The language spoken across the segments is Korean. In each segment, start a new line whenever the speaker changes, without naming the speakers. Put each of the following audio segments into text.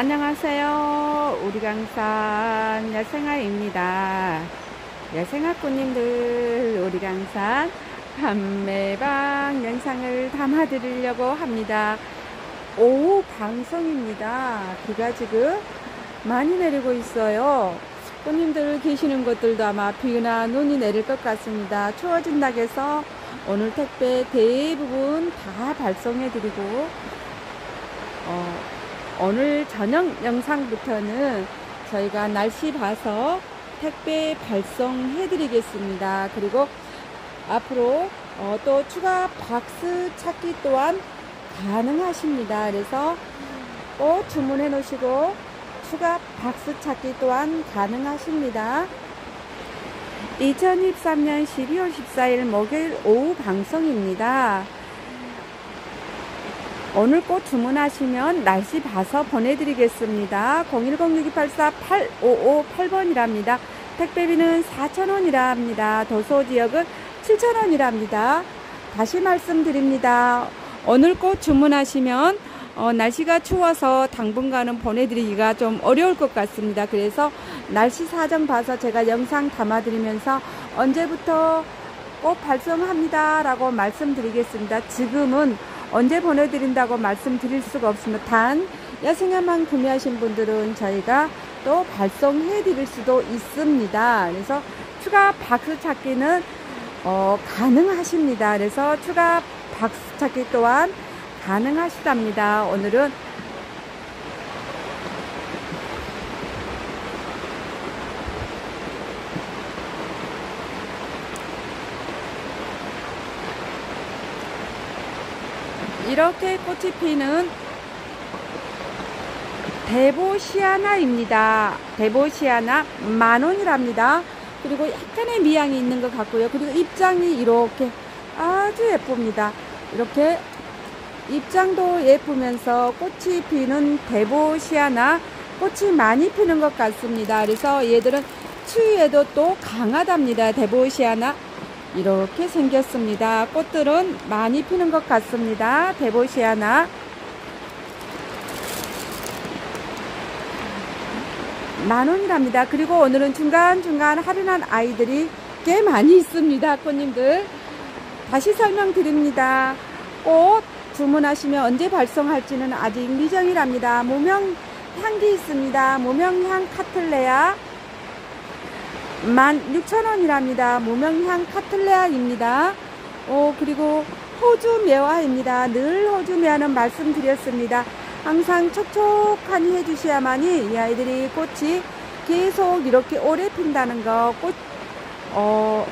안녕하세요. 우리 강산 야생아입니다. 야생아꾼님들 우리 강산 판매방 영상을 담아드리려고 합니다. 오후 방송입니다. 비가 지금 많이 내리고 있어요. 꽃님들 계시는 곳들도 아마 비나 눈이 내릴 것 같습니다. 추워진다고 해서 오늘 택배 대부분 다 발송해드리고 어, 오늘 저녁 영상부터는 저희가 날씨 봐서 택배 발송해 드리겠습니다. 그리고 앞으로 어, 또 추가 박스 찾기 또한 가능하십니다. 그래서 꼭 주문해 놓으시고 추가 박스 찾기 또한 가능하십니다. 2023년 12월 14일 목요일 오후 방송입니다. 오늘 꼭 주문하시면 날씨 봐서 보내드리겠습니다. 010-6284-8558번이랍니다. 택배비는 4,000원이라 합니다. 도서 지역은 7,000원이랍니다. 다시 말씀드립니다. 오늘 꼭 주문하시면 어, 날씨가 추워서 당분간은 보내드리기가 좀 어려울 것 같습니다. 그래서 날씨 사정 봐서 제가 영상 담아드리면서 언제부터 꼭 발송합니다. 라고 말씀드리겠습니다. 지금은 언제 보내드린다고 말씀드릴 수가 없습니다. 단 야생화만 구매하신 분들은 저희가 또 발송해 드릴 수도 있습니다. 그래서 추가 박스 찾기는 어, 가능하십니다. 그래서 추가 박스 찾기 또한 가능하시답니다. 오늘은 이렇게 꽃이 피는 데보시아나입니다. 데보시아나 만원이랍니다. 그리고 약간의 미양이 있는 것 같고요. 그리고 입장이 이렇게 아주 예쁩니다. 이렇게 입장도 예쁘면서 꽃이 피는 데보시아나 꽃이 많이 피는 것 같습니다. 그래서 얘들은 추위에도 또 강하답니다. 데보시아나 이렇게 생겼습니다. 꽃들은 많이 피는 것 같습니다. 데보시아나 만원이랍니다. 그리고 오늘은 중간중간 할인한 아이들이 꽤 많이 있습니다. 꽃님들 다시 설명드립니다. 꽃 주문하시면 언제 발송할지는 아직 미정이랍니다. 무명 향기 있습니다. 무명향 카틀레아 16,000원이랍니다. 무명향 카틀레아입니다. 어, 그리고 호주 매화입니다. 늘 호주 매화는 말씀드렸습니다. 항상 촉촉하니 해주셔야만이 이 아이들이 꽃이 계속 이렇게 오래 핀다는 거, 꽃, 어,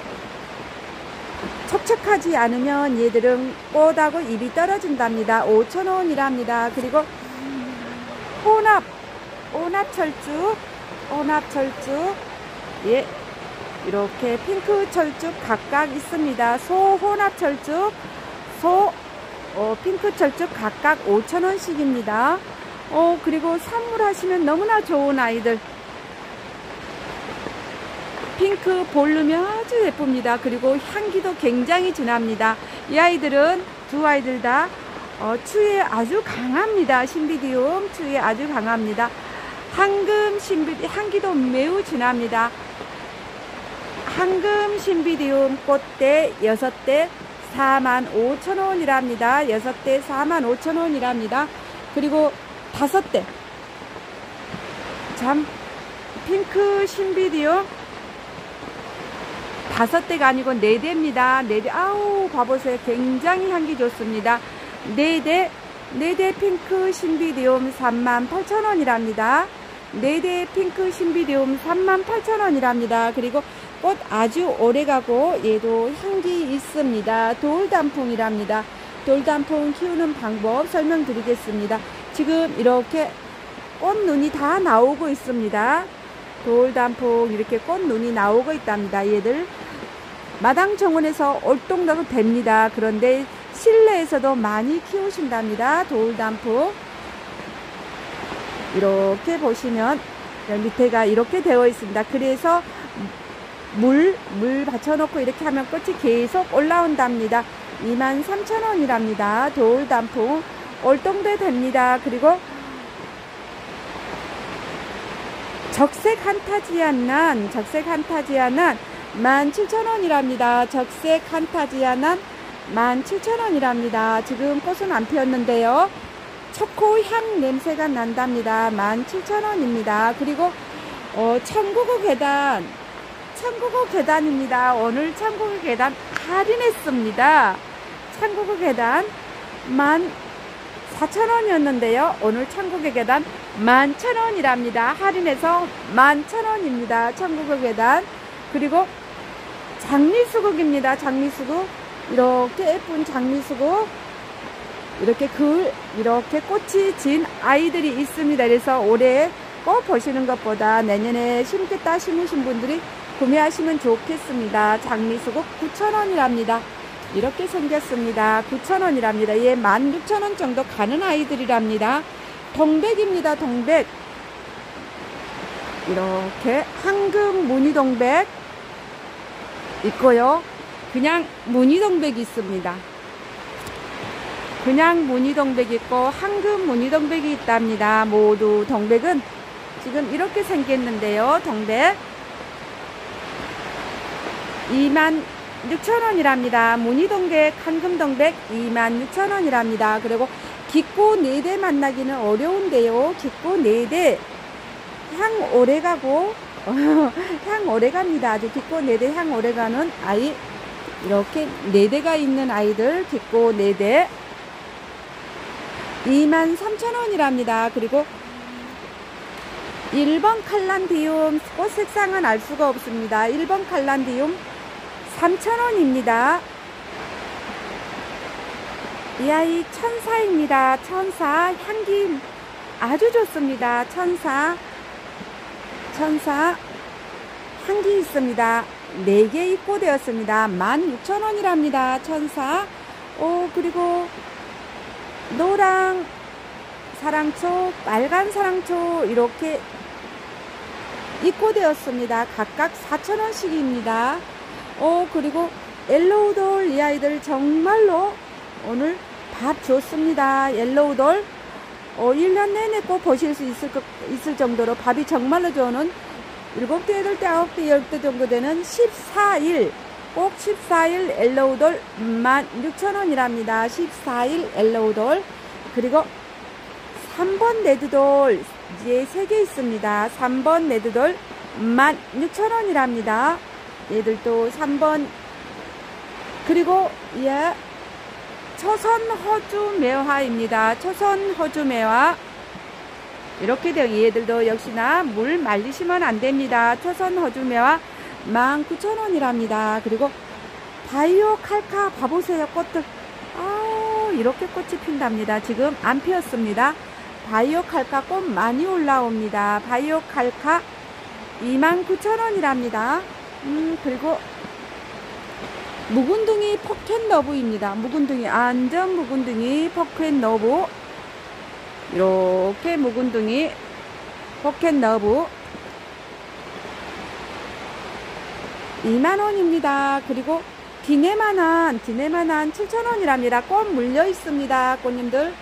촉촉하지 않으면 얘들은 꽃하고 입이 떨어진답니다. 5,000원이랍니다. 그리고 혼합, 혼합철쭉, 혼합철쭉, 예, 이렇게 핑크 철쭉 각각 있습니다. 소 혼합 철쭉, 소 어, 핑크 철쭉 각각 5천원씩입니다. 어, 그리고 선물하시면 너무나 좋은 아이들. 핑크 볼륨이 아주 예쁩니다. 그리고 향기도 굉장히 진합니다. 이 아이들은 두 아이들 다 어, 추위에 아주 강합니다. 신비디움 추위에 아주 강합니다. 황금 신비 향기도 매우 진합니다. 황금 신비디움 꽃대 6대 45,000원이랍니다. 6대 45,000원이랍니다. 그리고 5대 참 핑크 신비디움 5대가 아니고 4대입니다. 4대 아우 봐보세요. 굉장히 향기 좋습니다. 4대 4대 핑크 신비디움 38,000원이랍니다. 4대 핑크 신비디움 38,000원이랍니다. 그리고 꽃 아주 오래가고 얘도 향기 있습니다. 돌단풍이랍니다. 돌단풍 키우는 방법 설명드리겠습니다. 지금 이렇게 꽃눈이 다 나오고 있습니다. 돌단풍 이렇게 꽃눈이 나오고 있답니다. 얘들 마당 정원에서 올동나도 됩니다. 그런데 실내에서도 많이 키우신답니다. 돌단풍 이렇게 보시면 밑에가 이렇게 되어 있습니다. 그래서 물, 물 받쳐놓고 이렇게 하면 꽃이 계속 올라온답니다. 23,000원이랍니다. 돌 단풍 올동도 됩니다. 그리고 적색 한타지아난 적색 한타지아난 17,000원이랍니다. 적색 한타지아난 17,000원이랍니다. 지금 꽃은 안 피었는데요. 초코 향 냄새가 난답니다. 17,000원입니다. 그리고 어, 천국의 계단 천국의 계단입니다. 오늘 천국의 계단 할인했습니다. 천국의 계단 14,000원이었는데요. 오늘 천국의 계단 11,000원이랍니다. 할인해서 11,000원입니다. 천국의 계단 그리고 장미수국입니다. 장미수국 이렇게 예쁜 장미수국 이렇게 글 이렇게 꽃이 진 아이들이 있습니다. 그래서 올해 꽃 보시는 것보다 내년에 심겠다 심으신 분들이 구매하시면 좋겠습니다. 장미수국 9,000원이랍니다. 이렇게 생겼습니다. 9,000원이랍니다. 예, 16,000원 정도 가는 아이들이랍니다. 동백입니다. 동백. 이렇게 황금 무늬동백 있고요. 그냥 무늬동백이 있습니다. 그냥 무늬 동백 있고 황금 무늬 동백이 있답니다. 모두 동백은 지금 이렇게 생겼는데요. 동백 26,000원이랍니다. 무늬 동백, 황금 동백 26,000원이랍니다. 그리고 깊고 4대 만나기는 어려운데요. 깊고 4대 향 오래 가고 향 오래 갑니다. 아주 깊고 4대 향 오래 가는 아이 이렇게 4대가 있는 아이들 깊고 4대 23,000원이랍니다. 그리고 1번 칼란디움 꽃 색상은 알 수가 없습니다. 1번 칼란디움 3,000원입니다. 이 아이 천사입니다. 천사 향기 아주 좋습니다. 천사 천사 향기 있습니다. 4개 입고되었습니다. 16,000원이랍니다. 천사 오 그리고 노랑 사랑초 빨간 사랑초 이렇게 입고되었습니다. 각각 4,000원씩입니다. 어, 그리고 옐로우돌 이 아이들 정말로 오늘 밥 좋습니다. 옐로우돌 어, 1년 내내 꼭 보실 수 있을, 있을 정도로 밥이 정말로 좋은 7대, 8대, 9대, 10대 정도 되는 14일 꼭 14일 옐로우돌 16,000원이랍니다. 14일 옐로우돌 그리고 3번 레드돌 이제 3개 있습니다. 3번 레드돌 16,000원이랍니다. 얘들도 3번 그리고 예 초선 허주 매화입니다. 초선 허주 매화 이렇게 되어 얘들도 역시나 물 말리시면 안 됩니다. 초선 허주 매화 19,000원이랍니다. 그리고 바이오 칼카 봐보세요 꽃들 아 이렇게 꽃이 핀답니다. 지금 안 피었습니다. 바이칼라 꽃 많이 올라옵니다. 바이칼라 29,000원이랍니다. 음, 그리고 묵은둥이 Pocket Love입니다. 묵은둥이 안전 묵은둥이 Pocket Love 이렇게 묵은둥이 Pocket Love 2만원입니다. 그리고 디네마난 디네마난 7천원이랍니다. 꽃 물려 있습니다. 꽃님들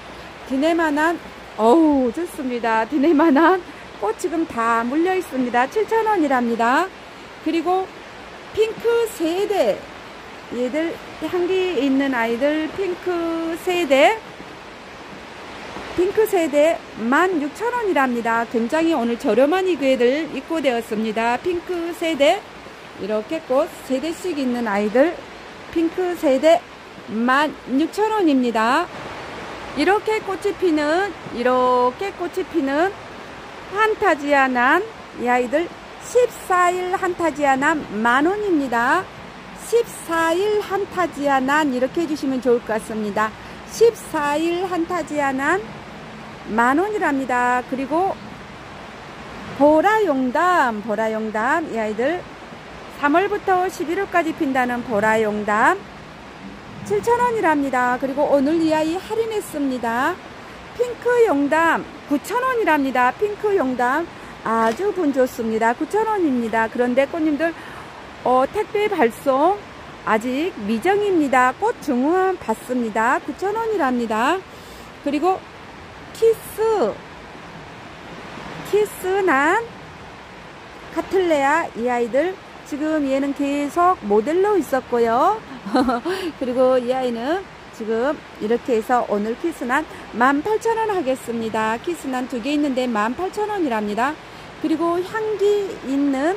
디네만한 어우 좋습니다. 디네만한 꽃 지금 다 물려 있습니다. 7천원이랍니다. 그리고 핑크 세대 얘들 향기 있는 아이들 핑크 세대 핑크 세대 16,000원이랍니다. 굉장히 오늘 저렴한 이그애들 입고 되었습니다. 핑크 세대 이렇게 꽃 세대씩 있는 아이들 핑크 세대 16,000원입니다. 이렇게 꽃이 피는 이렇게 꽃이 피는 한타지아난 이 아이들 14일 한타지아난 만원입니다. 14일 한타지아난 이렇게 해주시면 좋을 것 같습니다. 14일 한타지아난 만원이랍니다. 그리고 보라용담 보라용담 이 아이들 3월부터 11월까지 핀다는 보라용담 7,000원이랍니다. 그리고 오늘 이 아이 할인했습니다. 핑크 용담 9,000원이랍니다. 핑크 용담 아주 분 좋습니다. 9,000원입니다. 그런데 꽃님들 어, 택배 발송 아직 미정입니다. 꽃 중후만 받습니다. 9,000원이랍니다. 그리고 키스 키스난 카틀레아 이 아이들 지금 얘는 계속 모델로 있었고요. 그리고 이 아이는 지금 이렇게 해서 오늘 키스난 18,000원 하겠습니다. 키스난 두 개 있는데 18,000원이랍니다. 그리고 향기 있는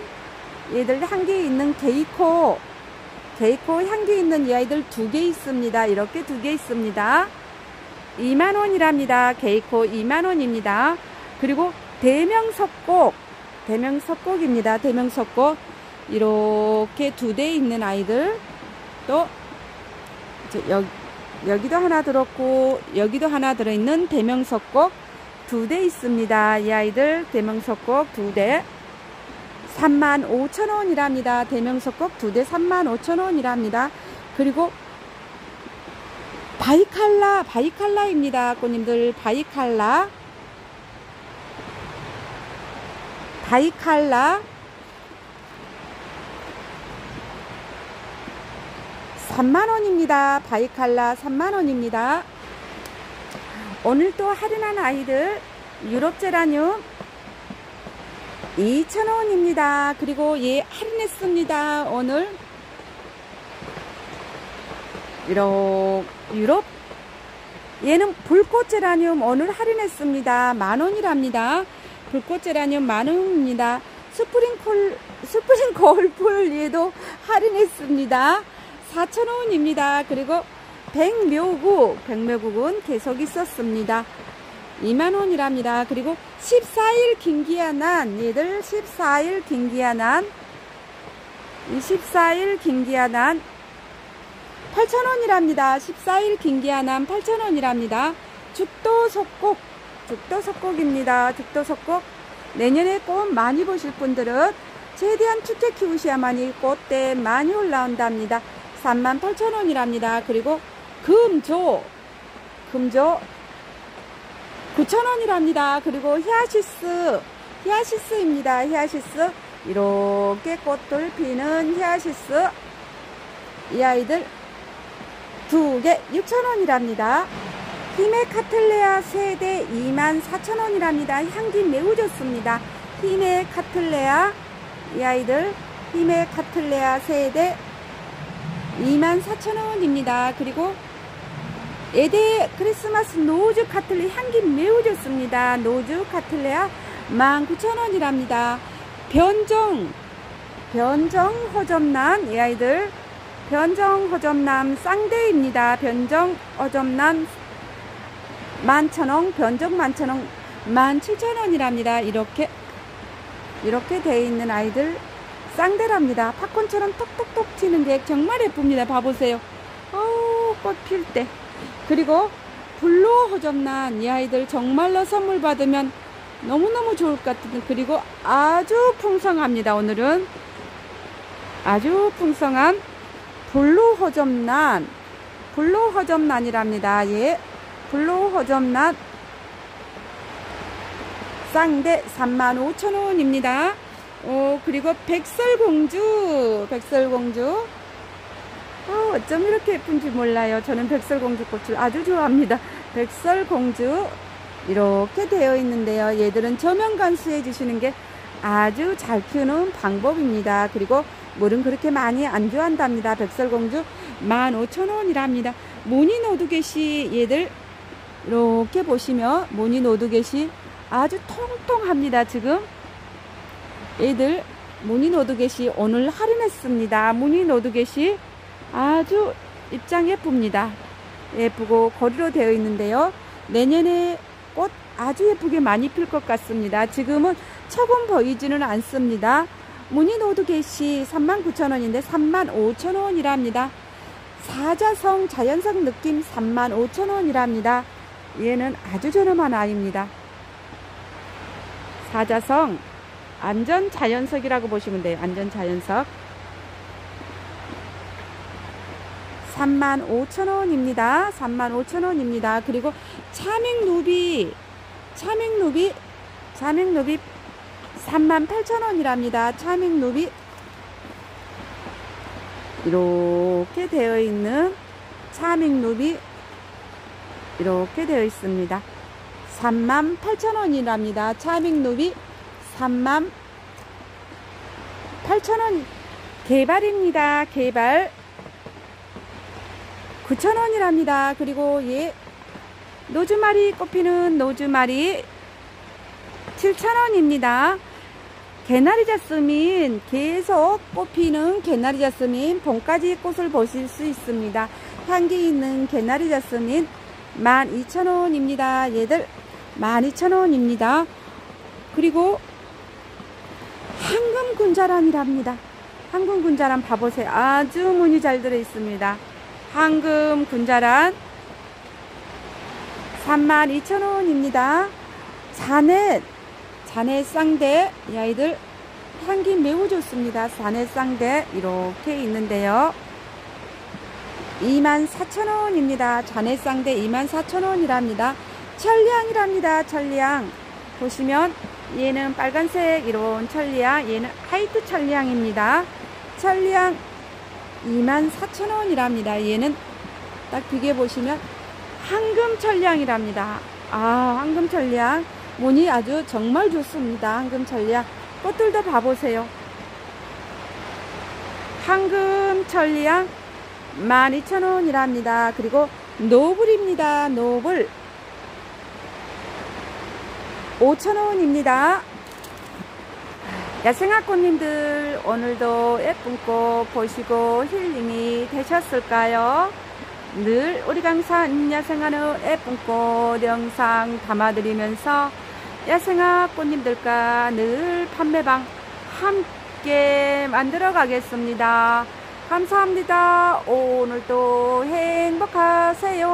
얘들 향기 있는 게이코 게이코 향기 있는 이 아이들 두 개 있습니다. 이렇게 두 개 있습니다. 2만원이랍니다. 게이코 2만원입니다. 그리고 대명석곡 대명석곡입니다. 대명석곡 이렇게 두 대 있는 아이들 또 여기, 여기도 하나 들었고 여기도 하나 들어있는 대명석곡 두 대 있습니다. 이 아이들 대명석곡 두 대 35,000원이랍니다. 대명석곡 두 대 35,000원이랍니다. 그리고 바이칼라 바이칼라입니다. 꽃님들 바이칼라 바이칼라 3만원입니다. 바이칼라 3만원입니다. 오늘 또 할인한 아이들 유럽 제라늄 2,000원입니다. 그리고 얘 할인했습니다. 오늘 이렇게 유럽 얘는 불꽃 제라늄 오늘 할인했습니다. 만원이랍니다. 불꽃 제라늄 만원입니다. 스프링 골 스프링 골풀 얘도 할인했습니다. 4,000원입니다. 그리고 백묘구, 백묘국은 계속 있었습니다. 2만원이랍니다. 그리고 14일 긴기아난, 얘들 14일 긴기아난, 14일 김기아난, 8,000원이랍니다. 14일 김기아난 8,000원이랍니다. 죽도 석곡, 죽도 석곡입니다. 죽도 석곡. 내년에 꽃 많이 보실 분들은 최대한 축제 키우셔야만이 꽃대 많이 올라온답니다. 38,000원이랍니다. 그리고 금조 금조 9,000원이랍니다. 그리고 히아시스 히아신스입니다. 히아신스 이렇게 꽃들 피는 히아신스 이 아이들 두 개 6,000원이랍니다. 히메 카틀레아 세 대 24,000원이랍니다. 향기 매우 좋습니다. 히메 카틀레아 이 아이들 히메 카틀레아 세 대 24,000원입니다. 그리고 에데 크리스마스 로즈 카틀레 향기 매우 좋습니다. 로즈 카틀레아 19,000원이랍니다. 변정 변정 허접난 이 아이들 변정 허접남 쌍대입니다. 변정 허접남 만천원 변정 만천원 17,000원이랍니다. 이렇게 이렇게 돼 있는 아이들 쌍대랍니다. 팝콘처럼 톡톡톡 튀는 게 정말 예쁩니다. 봐보세요. 어우, 꽃필 때. 그리고 블루 호접난 이 아이들 정말로 선물 받으면 너무너무 좋을 것 같은 그리고 아주 풍성합니다. 오늘은 아주 풍성한 블루 호접난 블루 호접난이랍니다. 예. 블루 호접난 쌍대 35,000원입니다. 어, 그리고 백설공주, 백설공주. 어, 어쩜 이렇게 예쁜지 몰라요. 저는 백설공주 꽃을 아주 좋아합니다. 백설공주. 이렇게 되어 있는데요. 얘들은 저면 관수해 주시는 게 아주 잘 키우는 방법입니다. 그리고 물은 그렇게 많이 안 좋아한답니다. 백설공주 15,000원이랍니다. 무늬 로드게시 얘들 이렇게 보시면 무늬 로드게시 아주 통통합니다. 지금 애들 무늬 노드겟이 오늘 할인했습니다. 무늬 노드겟이 아주 입장 예쁩니다. 예쁘고 거리로 되어 있는데요. 내년에 꽃 아주 예쁘게 많이 필 것 같습니다. 지금은 처분 보이지는 않습니다. 무늬 노드겟이 39,000원인데 35,000원이랍니다. 사자성 자연성 느낌 35,000원이랍니다. 얘는 아주 저렴한 아이입니다. 사자성 안전 자연석이라고 보시면 돼요. 안전 자연석. 35,000원입니다. 35,000원입니다. 그리고 차맹누비 차맹누비 차맹누비 38,000원이랍니다. 차맹누비 이렇게 되어 있는 차맹누비 이렇게 되어 있습니다. 38,000원이랍니다. 차맹누비 3만 8,000원 개발입니다. 개발 9,000원이랍니다. 그리고 예 노즈마리 꽃피는 노즈마리 7,000원입니다. 개나리 자스민 계속 꽃피는 개나리 자스민 봄까지 꽃을 보실 수 있습니다. 향기 있는 개나리 자스민 12,000원입니다. 얘들 12,000원입니다. 그리고 황금 군자란이랍니다. 황금 군자란 봐보세요. 아주 무늬 잘 들어 있습니다. 황금 군자란 32,000원입니다. 자넷 자넷 쌍대 이 아이들 향기 매우 좋습니다. 자넷 쌍대 이렇게 있는데요. 24,000원입니다. 자넷 쌍대 24,000원이랍니다. 천리향이랍니다. 천리향 보시면 얘는 빨간색 이런 천리향 얘는 하이트 천리향입니다. 천리향 24,000원이랍니다. 얘는 딱 비교해 보시면 황금 천리향이랍니다. 아 황금 천리향 무늬 아주 정말 좋습니다. 황금 천리향 꽃들도 봐보세요. 황금 천리향 12,000원이랍니다. 그리고 노블입니다. 노블 5,000원입니다. 야생화꽃님들 오늘도 예쁜 꽃 보시고 힐링이 되셨을까요? 늘 우리 강산 야생화는 예쁜 꽃 영상 담아드리면서 야생화 꽃님들과 늘 판매방 함께 만들어 가겠습니다. 감사합니다. 오늘도 행복하세요.